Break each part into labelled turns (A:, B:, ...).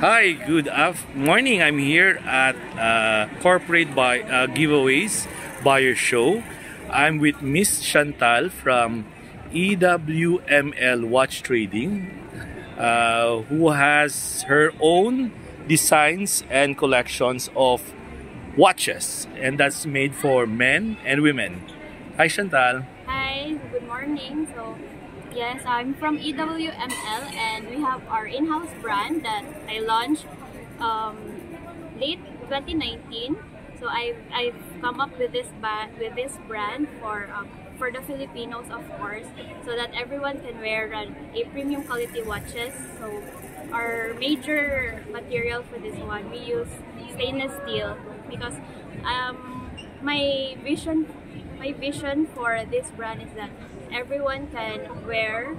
A: Hi, good morning. I'm here at uh, Corporate by uh, Giveaways Buyer Show. I'm with Miss Chantal from EWML Watch Trading, uh, who has her own designs and collections of watches, and that's made for men and women. Hi, Chantal.
B: Hi, good morning. So, yes, I'm from EWML and we have our in-house brand that I launched um, late 2019. So I've, I've come up with this with this brand for um, for the Filipinos, of course, so that everyone can wear a, a premium quality watches. So our major material for this one we use stainless steel because um, my vision my vision for this brand is that everyone can wear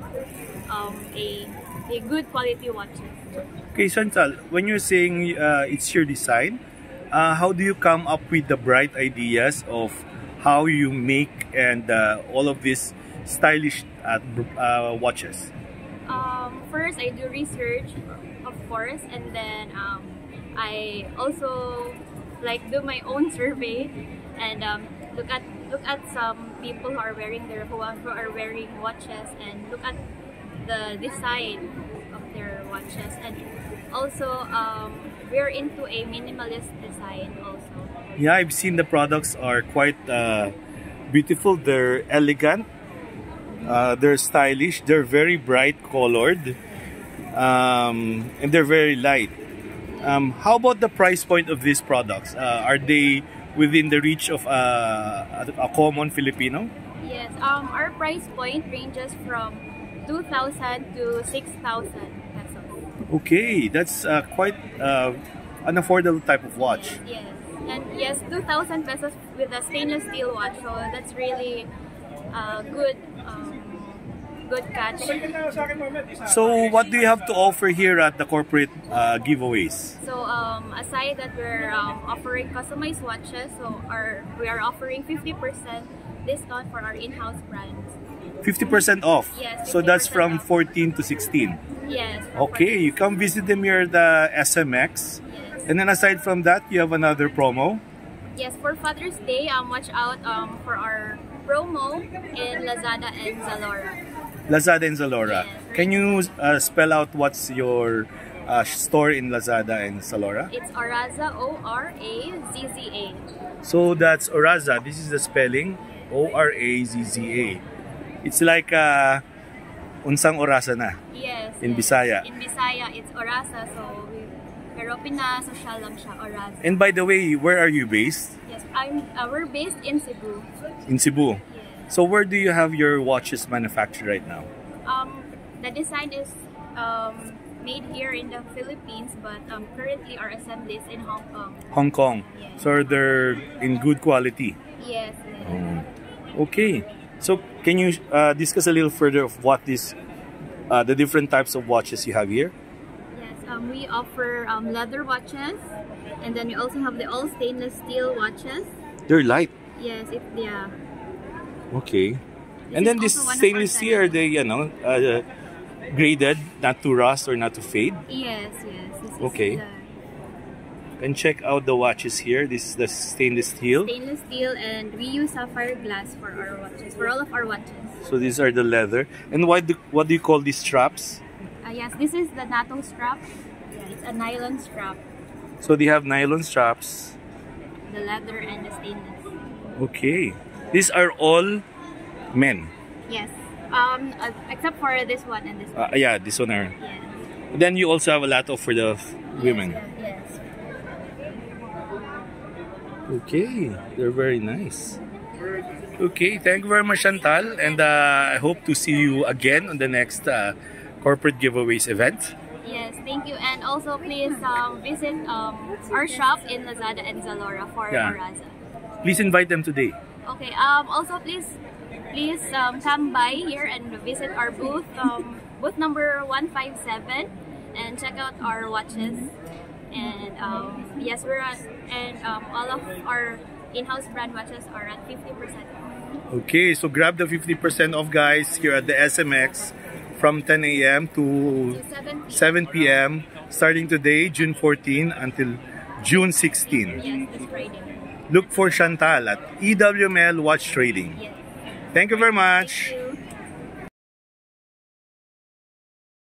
B: um, a, a good quality watches.
A: Okay, Chantal, when you're saying uh, it's your design, uh, how do you come up with the bright ideas of how you make and uh, all of these stylish uh, uh, watches?
B: Um, first, I do research, of course, and then um, I also like do my own survey and um, look at look at some people who are wearing their who are, wearing watches and look at the design of their watches and also um, we're into a minimalist design also.
A: Yeah, I've seen the products are quite uh, beautiful. They're elegant. Uh, they're stylish. They're very bright colored, um, and they're very light. Um, how about the price point of these products? Uh, are they within the reach of uh, a, a common Filipino?
B: Yes, um, our price point ranges from 2,000 to 6,000 pesos.
A: Okay, that's uh, quite uh, an affordable type of watch.
B: Yes, and yes, 2,000 pesos with a stainless steel watch. So that's really uh, good, um, good catch.
A: So, what do you have to offer here at the corporate uh, giveaways?
B: So um, aside that we're um, offering customized watches, so our we are offering 50% discount for our in-house brands.
A: 50% off.
B: Yes,
A: So that's from
B: off.
A: 14 to 16.
B: Yes.
A: Okay, you come visit them here at the SMX.
B: Yes.
A: And then aside from that, you have another promo.
B: Yes, for Father's Day, um, watch out um, for our promo in Lazada and Zalora.
A: Lazada and Zalora.
B: Yes.
A: Can you uh, spell out what's your uh, store in Lazada and Zalora?
B: It's Orazza, O-R-A-Z-Z-A.
A: So that's Orazza. This is the spelling O-R-A-Z-Z-A. It's like uh, unsang orasa na.
B: Yes.
A: In
B: yes.
A: Bisaya.
B: In Bisaya, it's Oraza. So, we, pero pina-social lang siya, Orazza.
A: And by the way, where are you based?
B: yes, I'm, uh, we're based in Cebu.
A: In Cebu.
B: Yes.
A: So where do you have your watches manufactured right now?
B: Um, the design is um, made here in the Philippines, but um, currently our assembly is in Hong Kong.
A: Hong Kong.
B: Yes.
A: So they're in good quality.
B: Yes. yes.
A: Oh. Okay. So can you uh, discuss a little further of what this, uh, the different types of watches you have here?
B: Yes, um, we offer um, leather watches, and then we also have the all stainless steel watches.
A: They're light.
B: Yes, it yeah.
A: Okay. And then
B: is
A: this stainless steel, are they, you know, uh, graded, not to rust or not to fade?
B: Yes, yes. This
A: Okay.
B: the
A: And check out the watches here. This is the stainless steel.
B: stainless steel, and we use sapphire glass for our watches, for all of our watches.
A: So these are the leather. And why do, what do you call these straps?
B: Uh, yes, this is the NATO strap. Yeah, it's a nylon strap,
A: So they have nylon straps.
B: the leather and the stainless.
A: Okay. These are all men.
B: Yes. Um, uh, except for this one and this one.
A: Uh, yeah, this one are.
B: yes.
A: Then you also have a lot of for the women.
B: Yes, yes.
A: Okay, they're very nice. Okay, thank you very much, Chantal, and uh, I hope to see you again on the next uh, corporate giveaways event.
B: Yes, thank you. And also, please um, visit um, our shop in Lazada and Zalora for
A: Yeah.
B: Orazza.
A: Please invite them today.
B: Okay. Um. Also, please, please um, come by here and visit our booth, um, booth number one five seven, and check out our watches. And um, yes, we're at, and um, all of our in-house brand watches are at fifty percent.
A: Okay, so grab the 50% off, guys, here at the SMX from 10 a.m. to
B: To seven.
A: 7 p.m. starting today, June 14 until June 16.
B: Yes, this Friday.
A: Look for Chantal at EWML Watch Trading. Thank you very much.